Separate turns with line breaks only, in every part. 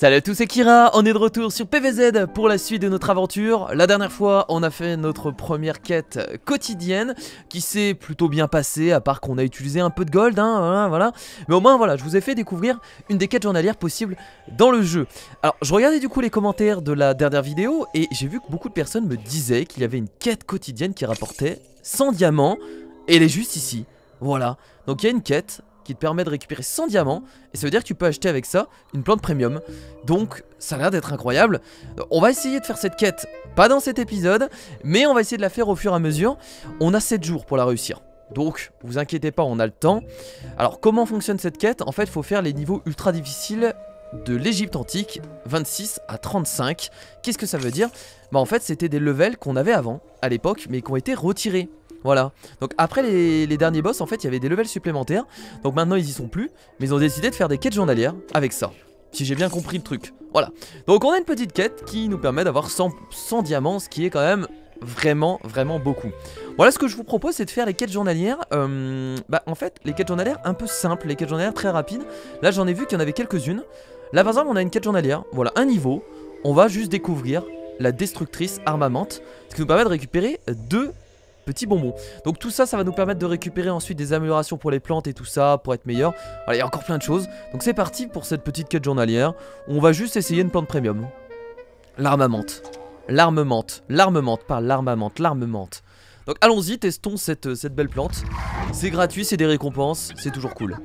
Salut à tous, c'est Kira, on est de retour sur PVZ pour la suite de notre aventure. La dernière fois, on a fait notre première quête quotidienne qui s'est plutôt bien passée, à part qu'on a utilisé un peu de gold, hein, voilà, voilà. Mais au moins, voilà, je vous ai fait découvrir une des quêtes journalières possibles dans le jeu. Alors, je regardais du coup les commentaires de la dernière vidéo et j'ai vu que beaucoup de personnes me disaient qu'il y avait une quête quotidienne qui rapportait 100 diamants et elle est juste ici. Voilà, donc il y a une quête qui te permet de récupérer 100 diamants et ça veut dire que tu peux acheter avec ça une plante premium. Donc ça a l'air d'être incroyable. On va essayer de faire cette quête, pas dans cet épisode, mais on va essayer de la faire au fur et à mesure. On a 7 jours pour la réussir. Donc, vous inquiétez pas, on a le temps. Alors, comment fonctionne cette quête? En fait, faut faire les niveaux ultra difficiles de l'Égypte antique, 26 à 35. Qu'est-ce que ça veut dire? Bah en fait, c'était des levels qu'on avait avant, à l'époque, mais qui ont été retirés. Voilà. Donc après les, derniers boss, en fait, il y avait des levels supplémentaires. Donc maintenant, ils y sont plus. Mais ils ont décidé de faire des quêtes journalières avec ça. Si j'ai bien compris le truc. Voilà. Donc on a une petite quête qui nous permet d'avoir 100, diamants, ce qui est quand même vraiment, vraiment beaucoup. Voilà ce que je vous propose, c'est de faire les quêtes journalières. Euh, bah en fait, les quêtes journalières un peu simples, les quêtes journalières très rapides. Là, j'en ai vu qu'il y en avait quelques-unes. Là, par exemple, on a une quête journalière. Voilà, un niveau. On va juste découvrir la destructrice armamante, ce qui nous permet de récupérer deux petits bonbons. Donc tout ça, ça va nous permettre de récupérer ensuite des améliorations pour les plantes et tout ça, pour être meilleur. Voilà, il y a encore plein de choses. Donc c'est parti pour cette petite quête journalière. On va juste essayer une plante premium. L'armamente. L'armamente. L'armamente, pas l'armamente, l'armamente. Donc allons-y, testons cette, cette belle plante. C'est gratuit, c'est des récompenses, c'est toujours cool.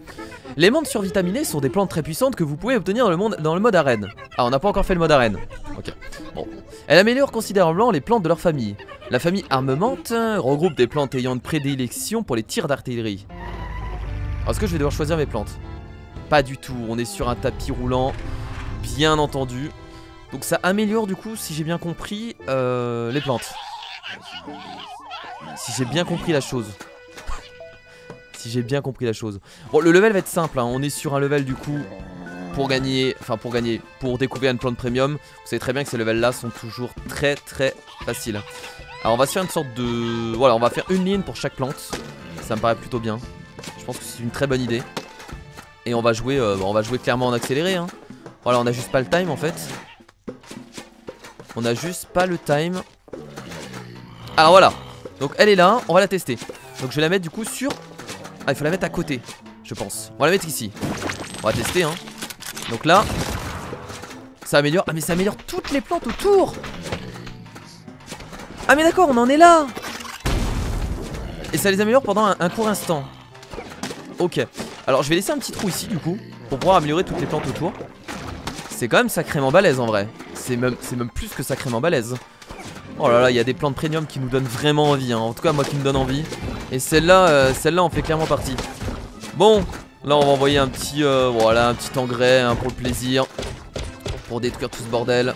Les menthes survitaminées sont des plantes très puissantes que vous pouvez obtenir dans le, monde, dans le mode arène. Ah, on n'a pas encore fait le mode arène. Ok. Bon. Elle améliore considérablement les plantes de leur famille. La famille armement regroupe des plantes ayant une prédilection pour les tirs d'artillerie. Est-ce que je vais devoir choisir mes plantes? Pas du tout, on est sur un tapis roulant, bien entendu. Donc ça améliore du coup, si j'ai bien compris, euh, les plantes. Si j'ai bien compris la chose. si j'ai bien compris la chose. Bon, le level va être simple, hein. on est sur un level du coup pour gagner, enfin pour gagner, pour découvrir une plante premium. Vous savez très bien que ces levels là sont toujours très très faciles. Alors on va se faire une sorte de... Voilà, on va faire une ligne pour chaque plante. Ça me paraît plutôt bien. Je pense que c'est une très bonne idée. Et on va jouer, euh, on va jouer clairement en accéléré. Hein. Voilà, on a juste pas le time en fait. On a juste pas le time. Alors voilà. Donc elle est là, on va la tester. Donc je vais la mettre du coup sur... Ah, il faut la mettre à côté, je pense. On va la mettre ici. On va tester, hein. Donc là, ça améliore. Ah, mais ça améliore toutes les plantes autour. Ah, mais d'accord, on en est là. Et ça les améliore pendant un, court instant. Ok. Alors, je vais laisser un petit trou ici, du coup, pour pouvoir améliorer toutes les plantes autour. C'est quand même sacrément balèze en vrai. C'est même, plus que sacrément balèze. Oh là là, il y a des plantes premium qui nous donnent vraiment envie. Hein. En tout cas, moi qui me donne envie. Et celle-là, euh, celle-là, on fait clairement partie. Bon, Là on va envoyer un petit euh, Voilà un petit engrais hein, pour le plaisir Pour détruire tout ce bordel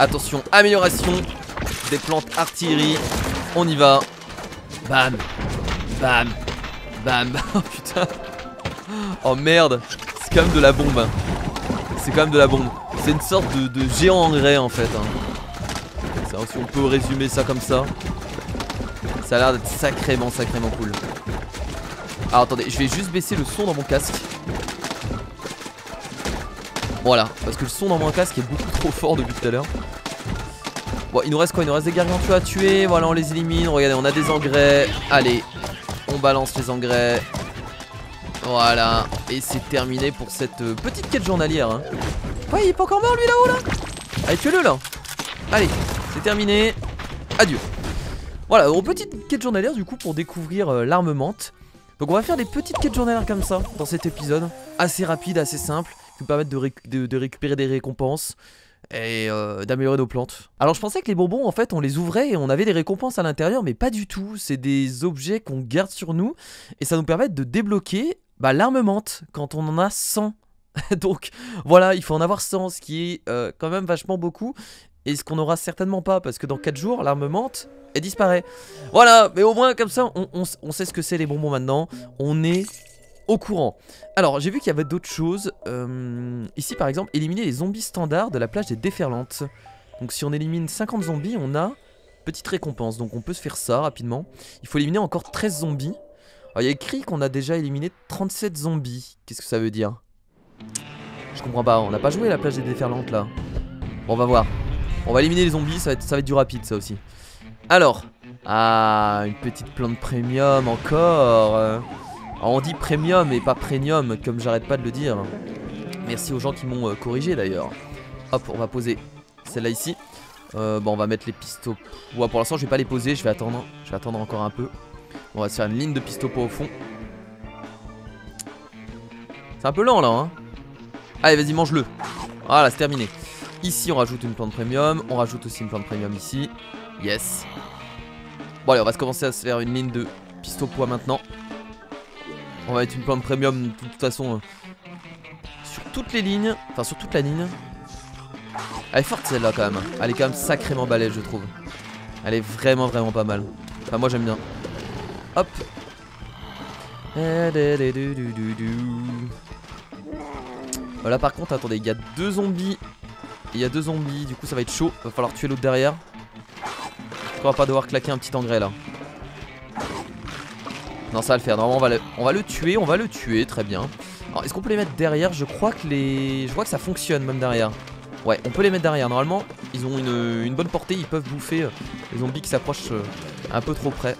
Attention amélioration Des plantes artillerie On y va. Bam. Bam. Bam. Oh putain. Oh merde. C'est quand même de la bombe hein. C'est quand même de la bombe. C'est une sorte de, géant engrais en fait hein. Si on peut résumer ça comme ça. Ça a l'air d'être sacrément sacrément cool. Alors attendez, je vais juste baisser le son dans mon casque. Voilà, parce que le son dans mon casque est beaucoup trop fort depuis tout à l'heure. Bon, il nous reste quoi? Il nous reste des gargantues à tuer. Voilà, on les élimine. Regardez, on a des engrais. Allez, on balance les engrais. Voilà, et c'est terminé pour cette euh, petite quête journalière. Hein. Ouais, il est pas encore mort lui là-haut là, Allez, tuez-le là. Allez, c'est terminé. Adieu. Voilà, donc petite quête journalière du coup pour découvrir euh, l'armement. Donc on va faire des petites quêtes journalières comme ça dans cet épisode. Assez rapide, assez simple, qui nous permettent de, récupérer des récompenses et euh, d'améliorer nos plantes. Alors je pensais que les bonbons en fait on les ouvrait et on avait des récompenses à l'intérieur mais pas du tout. C'est des objets qu'on garde sur nous et ça nous permet de débloquer bah, l'armement quand on en a 100. Donc voilà, il faut en avoir 100, ce qui est euh, quand même vachement beaucoup. Et ce qu'on aura certainement pas, parce que dans 4 jours, l'armement, disparaît. Voilà, mais au moins comme ça, on, sait ce que c'est les bonbons maintenant. On est courant. Alors, j'ai vu qu'il y avait d'autres choses. Euh, ici, par exemple, éliminer les zombies standards de la plage des déferlantes. Donc si on élimine 50 zombies, on a petite récompense. Donc on peut se faire ça rapidement. Il faut éliminer encore 13 zombies. Il y a écrit qu'on a déjà éliminé 37 zombies. Qu'est-ce que ça veut dire? Je comprends pas, on n'a pas joué la plage des déferlantes là. On va voir. On va éliminer les zombies, ça va être, ça va être du rapide ça aussi. Alors, ah, une petite plante premium encore. Alors, on dit premium et pas premium, comme j'arrête pas de le dire. Merci aux gens qui m'ont euh, corrigé d'ailleurs. Hop, on va poser celle-là ici. Euh, bon, on va mettre les pistos. Ouais, pour l'instant, je vais pas les poser, je vais attendre. Je vais attendre encore un peu. On va se faire une ligne de pistopo au fond. C'est un peu lent là, hein. Allez, vas-y, mange-le. Voilà, c'est terminé. Ici, on rajoute une plante premium. On rajoute aussi une plante premium ici. Yes. Bon, allez, on va se commencer à se faire une ligne de pisto poids maintenant. On va mettre une plante premium de toute façon euh, sur toutes les lignes. Enfin, sur toute la ligne. Elle est forte celle-là quand même. Elle est quand même sacrément balèze, je trouve. Elle est vraiment, vraiment pas mal. Enfin, moi j'aime bien. Hop. Voilà, par contre, attendez, il y a deux zombies. Il y a deux zombies, du coup ça va être chaud. Va falloir tuer l'autre derrière. On va pas devoir claquer un petit engrais là. Non, ça va le faire. Normalement, on va le, tuer. On va le tuer, très bien. Alors, est-ce qu'on peut les mettre derrière? Je crois que les. Je vois que ça fonctionne même derrière. Ouais, on peut les mettre derrière. Normalement, ils ont une, bonne portée. Ils peuvent bouffer euh, les zombies qui s'approchent euh, un peu trop près.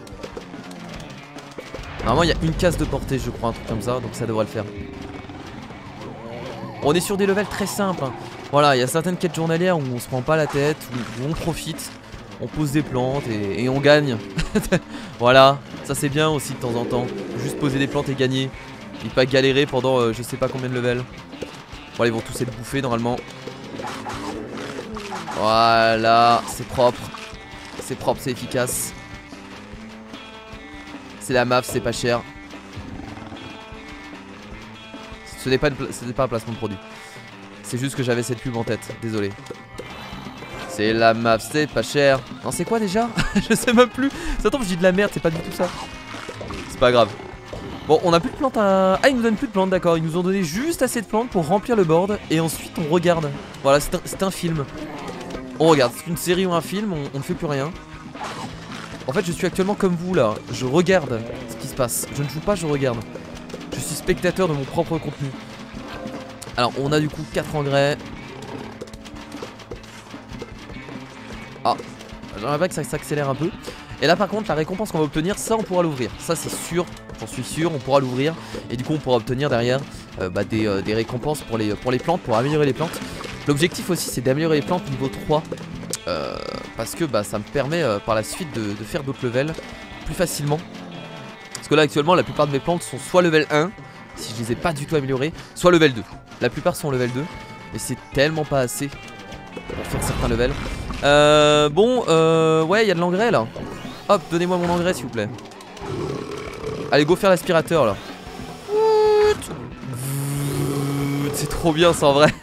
Normalement, il y a une case de portée, je crois, un truc comme ça. Donc ça devrait le faire. On est sur des levels très simples. Hein. Voilà, il y a certaines quêtes journalières où on se prend pas la tête, où, on profite, on pose des plantes et, on gagne. voilà, ça c'est bien aussi de temps en temps. Juste poser des plantes et gagner. Et pas galérer pendant euh, je sais pas combien de levels. Bon, ils vont tous être bouffés normalement. Voilà, c'est propre. C'est propre, c'est efficace. C'est la MAF, c'est pas cher. Ce n'est pas, pas un placement de produit. C'est juste que j'avais cette pub en tête, désolé. C'est la MAF, c'est pas cher. Non, c'est quoi déjà Je sais même plus. Ça tombe, je dis de la merde, c'est pas du tout ça. C'est pas grave. Bon, on a plus de plantes à... Ah, ils nous donnent plus de plantes, d'accord. Ils nous ont donné juste assez de plantes pour remplir le board. Et ensuite, on regarde. Voilà, c'est un film. On regarde, c'est une série ou un film, on, ne fait plus rien. En fait, je suis actuellement comme vous là. Je regarde ce qui se passe. Je ne joue pas, je regarde. Je suis spectateur de mon propre contenu. Alors, on a du coup 4 engrais. J'aimerais pas que ça s'accélère un peu. Et là, par contre, la récompense qu'on va obtenir, ça, on pourra l'ouvrir. Ça, c'est sûr, j'en suis sûr, on pourra l'ouvrir. Et du coup, on pourra obtenir derrière euh, bah, euh, des, récompenses pour les, pour les plantes, pour améliorer les plantes. L'objectif aussi c'est d'améliorer les plantes niveau 3 euh, Parce que bah, ça me permet par la suite de, faire d'autres levels plus facilement Parce que là actuellement la plupart de mes plantes sont soit level 1 Si je les ai pas du tout améliorées Soit level 2 La plupart sont level 2 Mais c'est tellement pas assez Pour faire certains levels euh, Bon euh, ouais il y a de l'engrais là Hop donnez-moi mon engrais s'il vous plaît Allez go faire l'aspirateur là C'est trop bien ça en vrai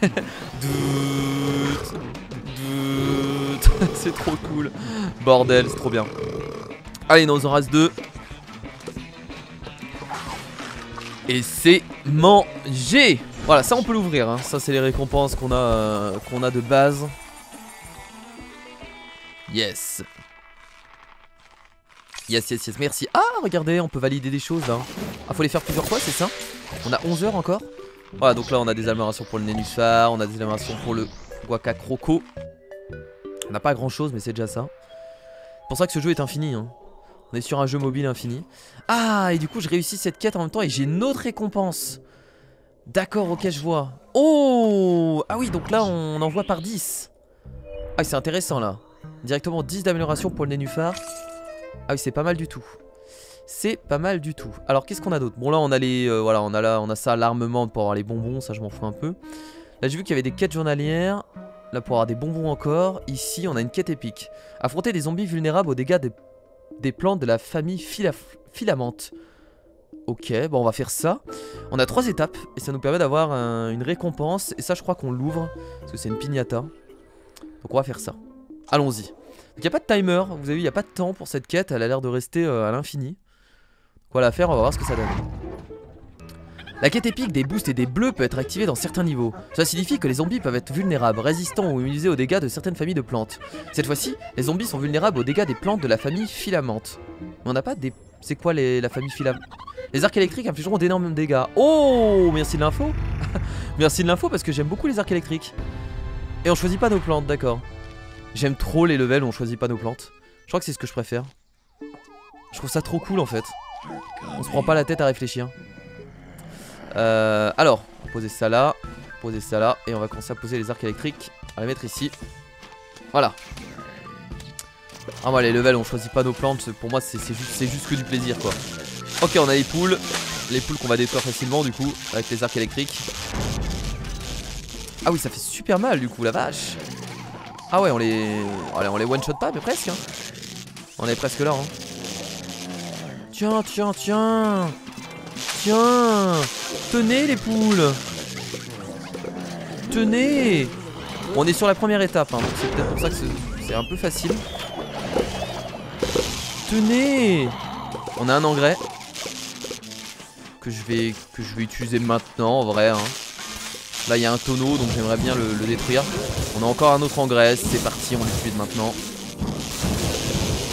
c'est trop cool. Bordel, c'est trop bien. Allez, nous en reste deux. Et c'est manger Voilà, ça on peut l'ouvrir. Hein. Ça c'est les récompenses qu'on a, euh, qu'on a de base. Yes. Yes, yes, yes, merci. Ah, regardez, on peut valider des choses là. Ah, faut les faire plusieurs fois, c'est ça? On a 11 heures encore? Voilà, donc là on a des améliorations pour le Nénuphar, on a des améliorations pour le Croco. On n'a pas grand chose, mais c'est déjà ça. C'est pour ça que ce jeu est infini. Hein. On est sur un jeu mobile infini. Ah, et du coup, je réussis cette quête en même temps et j'ai une autre récompense. D'accord, ok, je vois. Oh Ah oui, donc là, on envoie par 10. Ah, c'est intéressant là. Directement 10 d'amélioration pour le Nénuphar. Ah oui, c'est pas mal du tout. C'est pas mal du tout. Alors qu'est-ce qu'on a d'autre? Bon là on a les euh, voilà on a là on a ça l'armement pour avoir les bonbons ça je m'en fous un peu. Là j'ai vu qu'il y avait des quêtes journalières. Là pour avoir des bonbons encore. Ici on a une quête épique. Affronter des zombies vulnérables aux dégâts des, plantes de la famille filamante. Ok, bon on va faire ça. On a trois étapes et ça nous permet d'avoir une récompense. Et ça je crois qu'on l'ouvre parce que c'est une pignata. Donc on va faire ça. Allons-y. Il n'y a pas de timer, vous avez vu, il n'y a pas de temps pour cette quête, elle a l'air de rester euh, à l'infini. Quoi la faire, on va voir ce que ça donne. La quête épique des boosts et des bleus peut être activée dans certains niveaux. Cela signifie que les zombies peuvent être vulnérables, résistants ou immunisés aux dégâts de certaines familles de plantes. Cette fois-ci, les zombies sont vulnérables aux dégâts des plantes de la famille filamante. Mais on n'a pas des C'est quoi les, la famille Phila Les arcs électriques infligeront d'énormes dégâts. Oh, merci de l'info. merci de l'info parce que j'aime beaucoup les arcs électriques. Et on choisit pas nos plantes, d'accord. J'aime trop les levels où on choisit pas nos plantes. Je crois que c'est ce que je préfère. Je trouve ça trop cool en fait. On se prend pas la tête à réfléchir. Euh, alors, on va poser ça là, poser ça là, et on va commencer à poser les arcs électriques. On va les mettre ici. Voilà. Ah moi les levels on choisit pas nos plantes, pour moi c'est juste, juste que du plaisir quoi. Ok on a les poules, les poules qu'on va détruire facilement du coup, avec les arcs électriques. Ah oui ça fait super mal du coup la vache. Ah ouais on les, on les one shot pas mais presque. Hein. On est presque là. Hein. Tiens tiens tiens. Tiens Tenez les poules Tenez On est sur la première étape, hein, c'est peut-être pour ça que c'est un peu facile. Tenez On a un engrais que je vais que utiliser maintenant en vrai. Hein. Là il y a un tonneau donc j'aimerais bien le, détruire. On a encore un autre engrais, c'est parti, on l'utilise maintenant.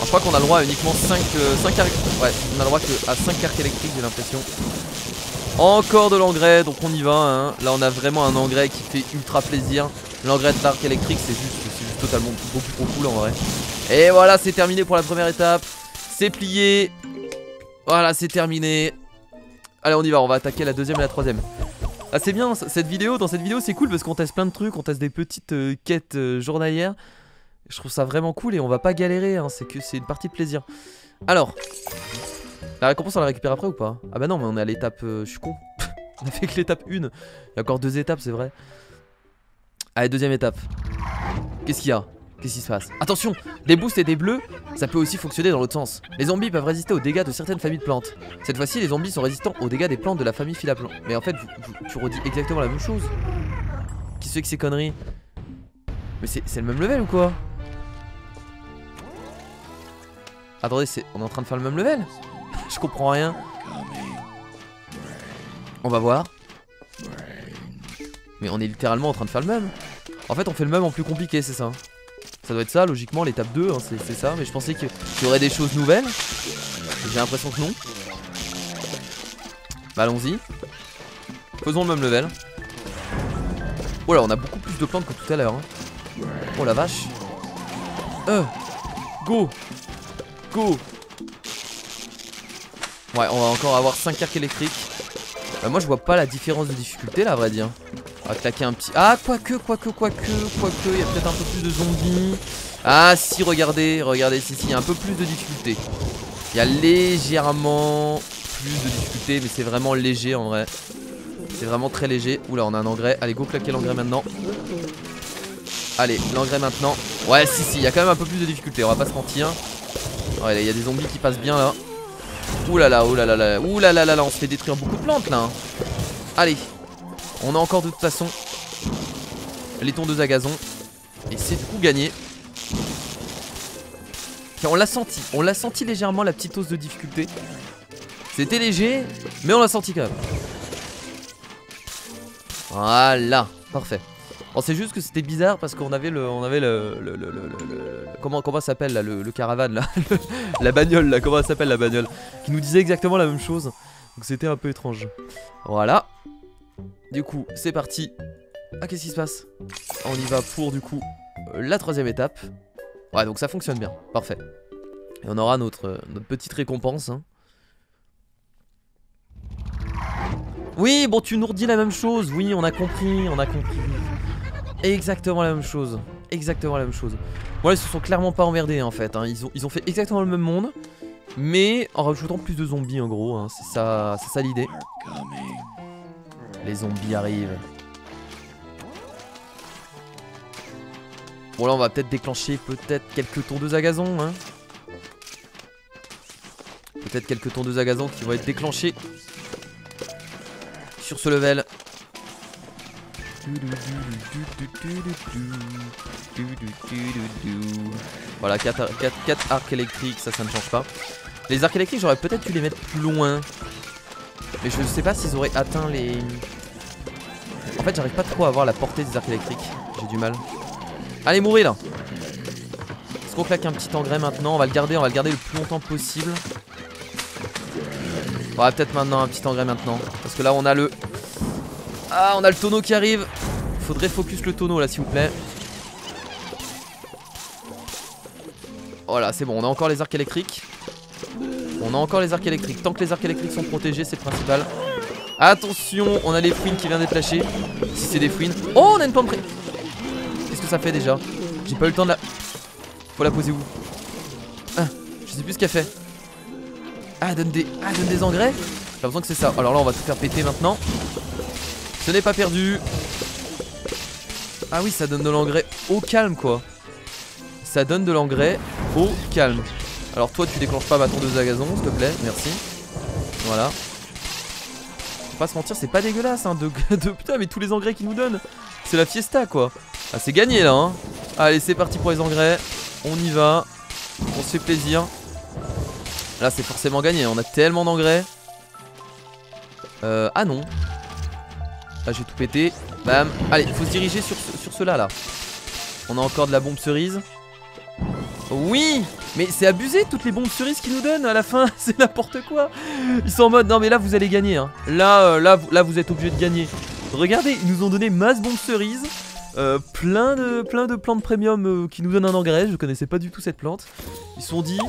je crois qu'on a le droit à uniquement 5, 5 arcs. Ouais, on a le droit à 5 arcs électriques j'ai l'impression. Encore de l'engrais, donc on y va. Hein. Là, on a vraiment un engrais qui fait ultra plaisir. L'engrais de l'arc électrique, c'est juste, juste totalement beaucoup trop cool en vrai. Et voilà, c'est terminé pour la première étape. C'est plié. Voilà, c'est terminé. Allez, on y va. On va attaquer la deuxième et la troisième. Ah, c'est bien cette vidéo. Dans cette vidéo, c'est cool parce qu'on teste plein de trucs. On teste des petites euh, quêtes euh, journalières. Je trouve ça vraiment cool et on va pas galérer. Hein. C'est que c'est une partie de plaisir. Alors, la récompense on la récupère après ou pas? Ah bah non mais on est à l'étape... Euh, je suis con. on a fait que l'étape 1. Il y a encore deux étapes c'est vrai. Allez deuxième étape. Qu'est-ce qu'il y a? Qu'est-ce qui se passe Attention Des boosts et des bleus, ça peut aussi fonctionner dans l'autre sens. Les zombies peuvent résister aux dégâts de certaines familles de plantes. Cette fois-ci, les zombies sont résistants aux dégâts des plantes de la famille Philaplan. Mais en fait, tu redis exactement la même chose. Qui c'est que ces conneries Mais c'est le même level ou quoi Attendez, on est en train de faire le même level je comprends rien. On va voir. Mais on est littéralement en train de faire le même. En fait, on fait le même en plus compliqué, c'est ça. Ça doit être ça, logiquement, l'étape 2, hein, c'est ça. Mais je pensais qu'il y aurait des choses nouvelles. J'ai l'impression que non. Bah, allons-y. Faisons le même level. Oh là, on a beaucoup plus de plantes que tout à l'heure. Hein. Oh la vache. Euh. Go. Go. Ouais, on va encore avoir 5 arcs électriques. Bah, moi, je vois pas la différence de difficulté là, à vrai dire. On claquer un petit. Ah, quoique, quoique, quoique, quoique. Il y a peut-être un peu plus de zombies. Ah, si, regardez, regardez, si, si, il y a un peu plus de difficulté. Il y a légèrement plus de difficulté, mais c'est vraiment léger en vrai. C'est vraiment très léger. Oula, on a un engrais. Allez, go claquer l'engrais maintenant. Allez, l'engrais maintenant. Ouais, si, si, il y a quand même un peu plus de difficulté, on va pas se mentir. Ouais, il y a des zombies qui passent bien là. Ouh là là, ouh là là là, ouh là là là on se fait détruire beaucoup de plantes là. Hein. Allez, on a encore de toute façon les tondeuses à gazon. Et c'est du coup gagné. on l'a senti, on l'a senti légèrement la petite hausse de difficulté. C'était léger, mais on l'a senti quand même. Voilà, parfait. C'est juste que c'était bizarre parce qu'on avait le, on avait comment, comment s'appelle là, le, caravane là, la bagnole là, comment s'appelle la bagnole, qui nous disait exactement la même chose. Donc c'était un peu étrange. Voilà. Du coup, c'est parti. Ah, qu'est-ce qui se passe? On y va pour du coup la troisième étape. Ouais, donc ça fonctionne bien. Parfait. Et on aura notre, notre petite récompense. Hein. Oui, bon, tu nous redis la même chose. Oui, on a compris, on a compris. Exactement la même chose. Exactement la même chose. Bon, ils se sont clairement pas emmerdés en fait. Hein. Ils, ont, ils ont fait exactement le même monde. Mais en rajoutant plus de zombies en gros. Hein. C'est ça, ça l'idée. Les zombies arrivent. Bon là on va peut-être déclencher peut-être quelques tondeuses à gazon hein. Peut-être quelques tondeuses à gazon qui vont être déclenchées Sur ce level voilà, 4, arcs électriques, ça, ça ne change pas. Les arcs électriques, j'aurais peut-être dû les mettre plus loin. Mais je ne sais pas s'ils auraient atteint les... En fait, j'arrive pas trop à voir la portée des arcs électriques. J'ai du mal. Allez, mourir là. Est-ce qu'on claque un petit engrais maintenant. On va le garder, on va le garder le plus longtemps possible. Ouais peut-être maintenant un petit engrais maintenant. Parce que là on a le Ah on a le tonneau qui arrive. Faudrait focus le tonneau là s'il vous plaît. Voilà c'est bon. On a encore les arcs électriques. On a encore les arcs électriques. Tant que les arcs électriques sont protégés c'est le principal Attention on a les fouines qui viennent d'être lâchées Si c'est des fouines Oh on a une pomme près Qu'est-ce que ça fait déjà? J'ai pas eu le temps de la Faut la poser où? Ah, Je sais plus ce qu'elle fait ah, donne des, ah, donne des engrais? J'ai l'impression que c'est ça. Alors là, on va tout faire péter maintenant. Ce n'est pas perdu. Ah oui, ça donne de l'engrais au calme, quoi. Ça donne de l'engrais au calme. Alors toi, tu déclenches pas ma tondeuse à gazon, s'il te plaît. Merci. Voilà. Faut pas se mentir, c'est pas dégueulasse, hein, de. Putain, mais tous les engrais qu'ils nous donnent. C'est la fiesta, quoi. Ah, c'est gagné, là, hein. Allez, c'est parti pour les engrais. On y va. On se fait plaisir. Là c'est forcément gagné, on a tellement d'engrais. Euh, ah non. Là j'ai tout pété. Bam. Allez, faut se diriger sur, sur cela là. On a encore de la bombe cerise. Oui Mais c'est abusé toutes les bombes cerises qu'ils nous donnent à la fin, c'est n'importe quoi Ils sont en mode, non mais là vous allez gagner hein. Là, euh, là, là vous êtes obligé de gagner Regardez, ils nous ont donné masse bombes cerises euh, plein, de, plein de plantes premium euh, qui nous donnent un engrais, je connaissais pas du tout cette plante Ils sont dit,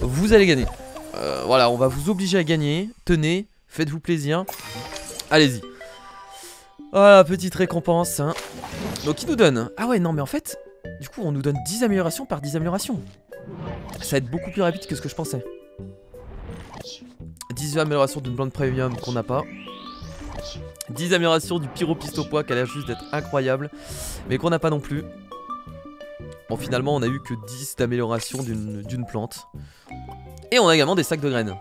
vous allez gagner. Voilà, on va vous obliger à gagner. Tenez, faites-vous plaisir. Allez-y. Voilà, petite récompense. Hein. Donc, il nous donne Ah ouais, non, mais en fait, du coup, on nous donne 10 améliorations par 10 améliorations. Ça va être beaucoup plus rapide que ce que je pensais. 10 améliorations d'une plante premium qu'on n'a pas. 10 améliorations du pyropistopois qui a l'air juste d'être incroyable, mais qu'on n'a pas non plus. Bon, finalement, on a eu que 10 d'amélioration d'une plante. Et on a également des sacs de graines.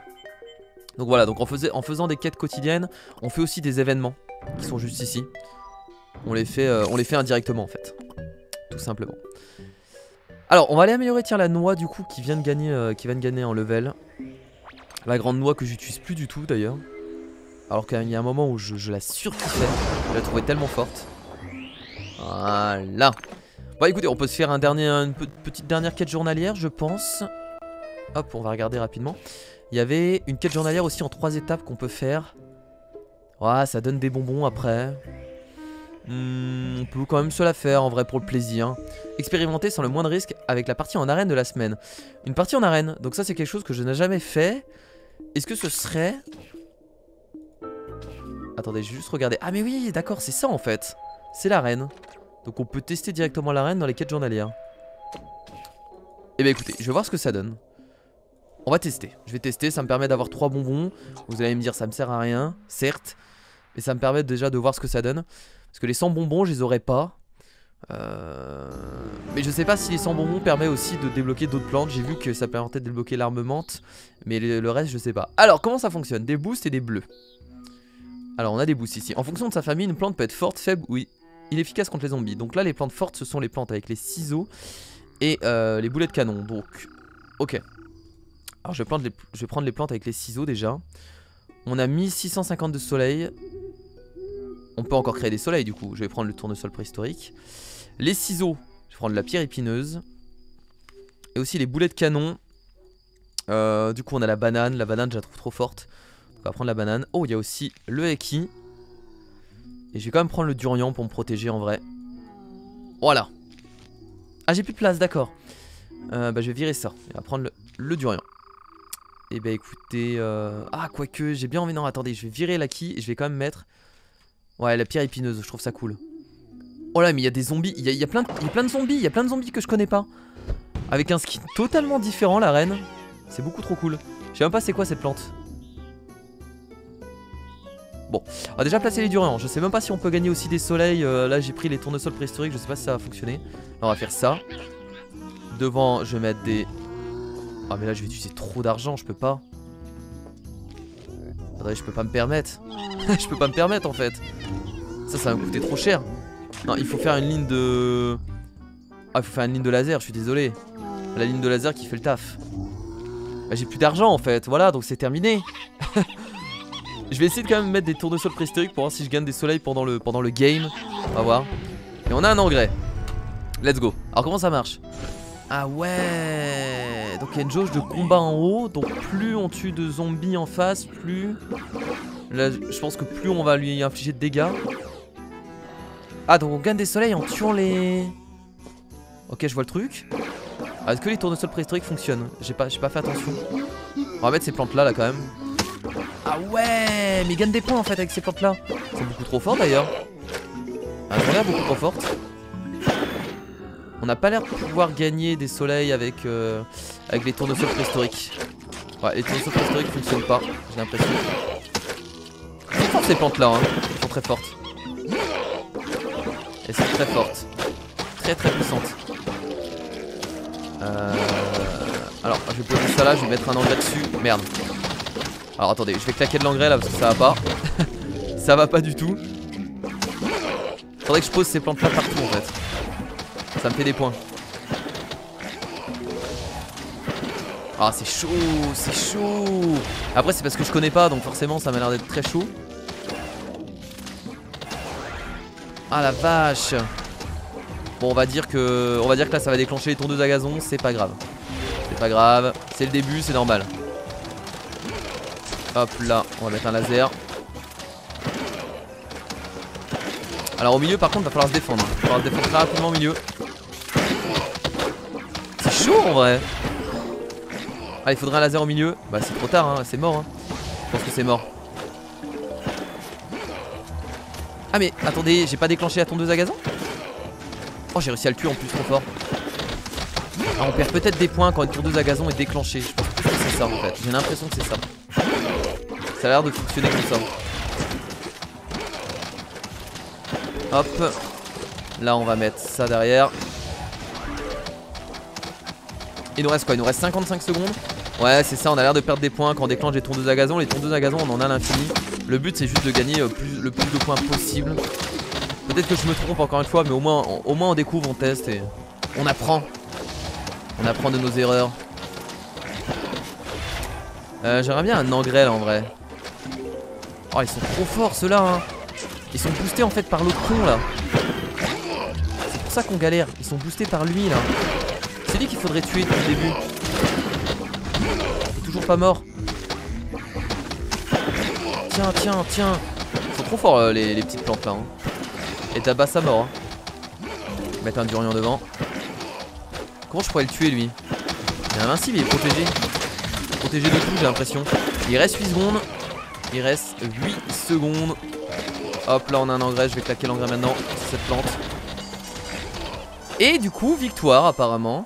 Donc voilà, donc en, en, faisant des quêtes quotidiennes, on fait aussi des événements qui sont juste ici. On les fait, euh, on les fait indirectement en fait. Tout simplement. Alors, on va aller améliorer, tiens, la noix du coup qui vient de gagner, euh, qui vient de gagner en level. La grande noix que j'utilise plus du tout d'ailleurs. Alors qu'il y a un moment où je, la surkiffais. Je la trouvais tellement forte. Voilà. Bon écoutez, on peut se faire une petite dernière quête journalière, je pense. Hop, on va regarder rapidement. Il y avait une quête journalière aussi en trois étapes qu'on peut faire. Ouais, ça donne des bonbons après. Hmm, on peut quand même se la faire en vrai pour le plaisir. Expérimenter sans le moindre risque avec la partie en arène de la semaine. Une partie en arène, donc ça c'est quelque chose que je n'ai jamais fait. Est-ce que ce serait... Attendez, je vais juste regarder. Ah mais oui, d'accord, c'est ça en fait. C'est l'arène. Donc on peut tester directement l'arène dans les quêtes journalières. Eh bah écoutez, je vais voir ce que ça donne. On va tester. Je vais tester, ça me permet d'avoir trois bonbons. Vous allez me dire ça me sert à rien, certes. Mais ça me permet déjà de voir ce que ça donne. Parce que les 100 bonbons, je les aurais pas. Euh... Mais je sais pas si les 100 bonbons permet aussi de débloquer d'autres plantes. J'ai vu que ça permettait de débloquer l'armement. Mais le reste, je sais pas. Alors, comment ça fonctionne? Des boosts et des bleus. Alors, on a des boosts ici. En fonction de sa famille, une plante peut être forte, faible oui inefficace contre les zombies. Donc là, les plantes fortes, ce sont les plantes avec les ciseaux et euh, les boulets de canon. Donc, ok. Alors, je vais, les, je vais prendre les plantes avec les ciseaux déjà. On a mis 650 de soleil. On peut encore créer des soleils du coup. Je vais prendre le tournesol préhistorique. Les ciseaux, je vais prendre la pierre épineuse. Et aussi les boulets de canon. Euh, du coup, on a la banane. La banane, je la trouve trop forte. on va prendre la banane. Oh, il y a aussi le haki. Et je vais quand même prendre le durian pour me protéger en vrai. Voilà. Ah, j'ai plus de place, d'accord. Euh, bah, je vais virer ça. On va prendre le, durian. Et eh bah écoutez... Euh... Ah, quoique, j'ai bien envie... Non, attendez, je vais virer l'acquis et je vais quand même mettre... Ouais, la pierre épineuse, je trouve ça cool. Oh là, mais il y a des zombies. Il y a, plein de, a zombies. Il y a plein de zombies que je connais pas. Avec un skin totalement différent, la reine. C'est beaucoup trop cool. Je sais même pas c'est quoi cette plante. Bon, on va déjà placer les durians. Je sais même pas si on peut gagner aussi des soleils. Euh, là, j'ai pris les tournesols préhistoriques. Je sais pas si ça va fonctionner. on va faire ça. Devant, je vais mettre des... Ah, mais là, je vais utiliser trop d'argent. Je peux pas. Attendez, je peux pas me permettre. je peux pas me permettre, en fait. Ça, ça va me coûter trop cher. Non, il faut faire une ligne de... Ah, il faut faire une ligne de laser. Je suis désolé. La ligne de laser qui fait le taf. Bah, j'ai plus d'argent, en fait. Voilà, donc c'est terminé. Je vais essayer de quand même mettre des tournesols préhistoriques pour voir si je gagne des soleils pendant le, pendant le game. On va voir. Et on a un engrais. Let's go. Alors comment ça marche? Ah ouais Donc il y a une jauge de combat en haut, donc plus on tue de zombies en face, plus... Je pense que plus on va lui infliger de dégâts. Ah, donc on gagne des soleils en tuant les... Ok, je vois le truc. Ah, Est-ce que les tournesols préhistoriques fonctionnent? J'ai pas, pas fait attention. On va mettre ces plantes là, quand même. Ah ouais Mais il gagne des points, en fait, avec ces plantes là. Elles sont beaucoup trop fortes, d'ailleurs. Ah, elles beaucoup trop fortes. On n'a pas l'air de pouvoir gagner des soleils avec, euh, avec les tournesols préhistoriques. Ouais, les tournesols préhistoriques fonctionnent pas, j'ai l'impression. Elles sont ces plantes là, hein. elles sont très fortes. Elles sont très fortes. Très très puissantes. Euh... Alors, je vais poser ça là, je vais mettre un engrais dessus. Merde. Alors attendez, je vais claquer de l'engrais là parce que ça va pas. ça va pas du tout. Faudrait que je pose ces plantes là partout en fait. Ça me fait des points. Ah c'est chaud, c'est chaud Après c'est parce que je connais pas donc forcément ça m'a l'air d'être très chaud Ah la vache Bon on va dire que on va dire que là ça va déclencher les tondeuses à gazon, c'est pas grave. C'est pas grave, c'est le début, c'est normal. Hop là, on va mettre un laser. Alors au milieu par contre va falloir se défendre. Il va falloir se défendre très rapidement au milieu. En vrai. Ah il faudrait un laser au milieu. Bah c'est trop tard, hein. c'est mort. Hein. Je pense que c'est mort. Ah mais attendez, j'ai pas déclenché la tondeuse à gazon? Oh j'ai réussi à le tuer en plus trop fort. Ah, on perd peut-être des points quand une tondeuse à gazon est déclenchée. Je pense que c'est ça en fait. J'ai l'impression que c'est ça. Ça a l'air de fonctionner comme ça. Hop. Là on va mettre ça derrière. Il nous reste quoi Il nous reste 55 secondes. Ouais c'est ça on a l'air de perdre des points quand on déclenche les tondeuses à gazon. Les tondeuses à gazon on en a l'infini. Le but c'est juste de gagner euh, le plus de points possible. Peut-être que je me trompe encore une fois mais au moins, on découvre, on teste et on apprend. On apprend de nos erreurs. Euh, J'aimerais bien un engrais là en vrai. Oh ils sont trop forts ceux-là hein. Ils sont boostés en fait par l'autre con là. C'est pour ça qu'on galère. Ils sont boostés par lui là. C'est lui qu'il faudrait tuer depuis le début. Il est toujours pas mort. Tiens, tiens, tiens. Ils sont trop forts euh, les, petites plantes là. Hein. Et tabasse à mort. Hein. Mettre un durian devant. Comment je pourrais le tuer lui? Il est invincible, il est protégé. Protégé de tout, j'ai l'impression. Il reste 8 secondes. Il reste 8 secondes. Hop, là on a un engrais, je vais claquer l'engrais maintenant sur cette plante. Et du coup, victoire apparemment.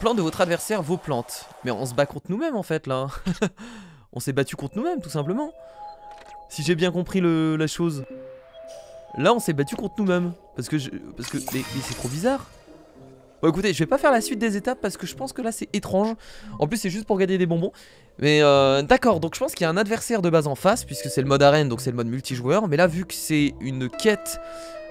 Plante de votre adversaire, vos plantes. Mais on se bat contre nous-mêmes en fait là. on s'est battu contre nous-mêmes tout simplement. Si j'ai bien compris la chose. Là on s'est battu contre nous-mêmes. Parce que je, parce que mais c'est trop bizarre. Bon écoutez, je vais pas faire la suite des étapes parce que je pense que là c'est étrange. En plus c'est juste pour gagner des bonbons. Mais euh, d'accord, donc je pense qu'il y a un adversaire de base en face puisque c'est le mode arène, donc c'est le mode multijoueur. Mais là vu que c'est une quête...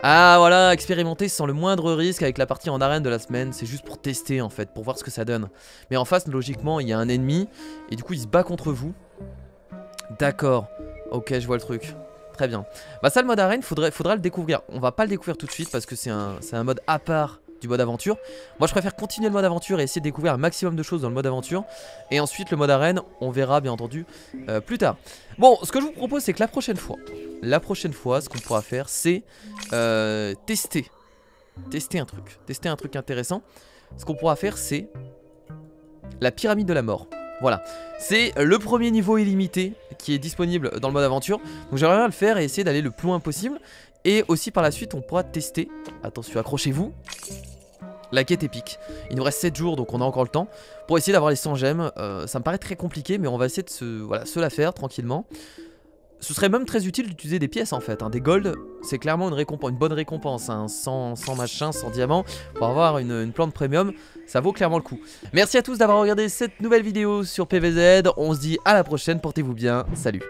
Ah voilà, expérimenter sans le moindre risque avec la partie en arène de la semaine. C'est juste pour tester en fait, pour voir ce que ça donne. Mais en face, logiquement, il y a un ennemi et du coup il se bat contre vous. D'accord, ok je vois le truc. Très bien. Bah ça le mode arène, faudra le découvrir. On va pas le découvrir tout de suite parce que c'est un, un mode à part du mode aventure. Moi je préfère continuer le mode aventure et essayer de découvrir un maximum de choses dans le mode aventure. Et ensuite le mode arène, on verra bien entendu euh, plus tard. Bon, ce que je vous propose c'est que la prochaine fois, la prochaine fois, ce qu'on pourra faire c'est euh, tester. Tester un truc, tester un truc intéressant. Ce qu'on pourra faire c'est la pyramide de la mort. Voilà, c'est le premier niveau illimité qui est disponible dans le mode aventure. Donc j'aimerais bien le faire et essayer d'aller le plus loin possible. Et aussi par la suite on pourra tester, attention accrochez-vous, la quête épique. Il nous reste 7 jours donc on a encore le temps pour essayer d'avoir les 100 gemmes. Euh, ça me paraît très compliqué mais on va essayer de se, voilà, se la faire tranquillement. Ce serait même très utile d'utiliser des pièces en fait, hein. des golds, c'est clairement une, une bonne récompense, hein. sans, machin, sans diamant, pour avoir une, une, plante premium, ça vaut clairement le coup. Merci à tous d'avoir regardé cette nouvelle vidéo sur PVZ, on se dit à la prochaine, portez-vous bien, salut